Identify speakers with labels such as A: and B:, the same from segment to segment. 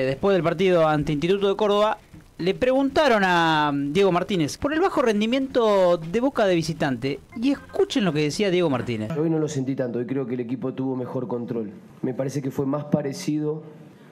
A: Después del partido ante Instituto de Córdoba, le preguntaron a Diego Martínez por el bajo rendimiento de Boca de visitante. Y escuchen lo que decía Diego Martínez.
B: Hoy no lo sentí tanto, hoy creo que el equipo tuvo mejor control. Me parece que fue más parecido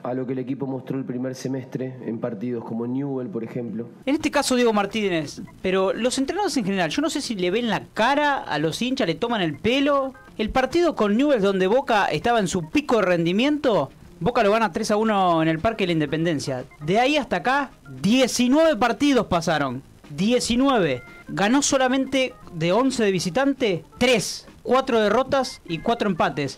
B: a lo que el equipo mostró el primer semestre en partidos como Newell, por ejemplo.
A: En este caso Diego Martínez, pero los entrenadores en general, yo no sé si le ven la cara a los hinchas, le toman el pelo. El partido con Newell donde Boca estaba en su pico de rendimiento, Boca lo gana 3 a 1 en el Parque de la Independencia. De ahí hasta acá, 19 partidos pasaron. 19. Ganó solamente de 11 de visitante, 3. 4 derrotas y 4 empates.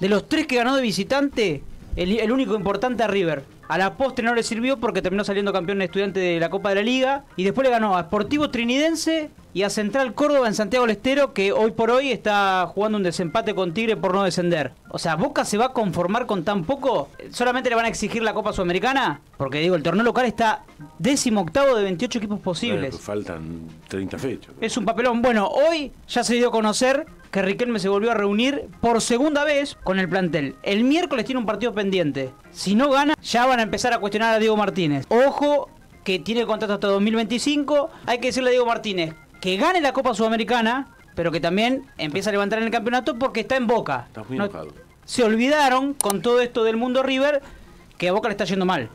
A: De los 3 que ganó de visitante, el, único importante a River. A la postre no le sirvió porque terminó saliendo campeón estudiante de la Copa de la Liga. Y después le ganó a Sportivo Trinidense y a Central Córdoba en Santiago del Estero, que hoy por hoy está jugando un desempate con Tigre por no descender. O sea, ¿Boca se va a conformar con tan poco? ¿Solamente le van a exigir la Copa Sudamericana? Porque digo, el torneo local está décimo octavo de 28 equipos posibles.
C: Faltan 30 fechas.
A: Es un papelón. Bueno, hoy ya se dio a conocer que Riquelme se volvió a reunir por segunda vez con el plantel. El miércoles tiene un partido pendiente. Si no gana, ya van a empezar a cuestionar a Diego Martínez. Ojo que tiene contrato hasta 2025. Hay que decirle a Diego Martínez que gane la Copa Sudamericana, pero que también empieza a levantar en el campeonato porque está en Boca.
C: Estás muy
A: No- se olvidaron con todo esto del mundo River que a Boca le está yendo mal.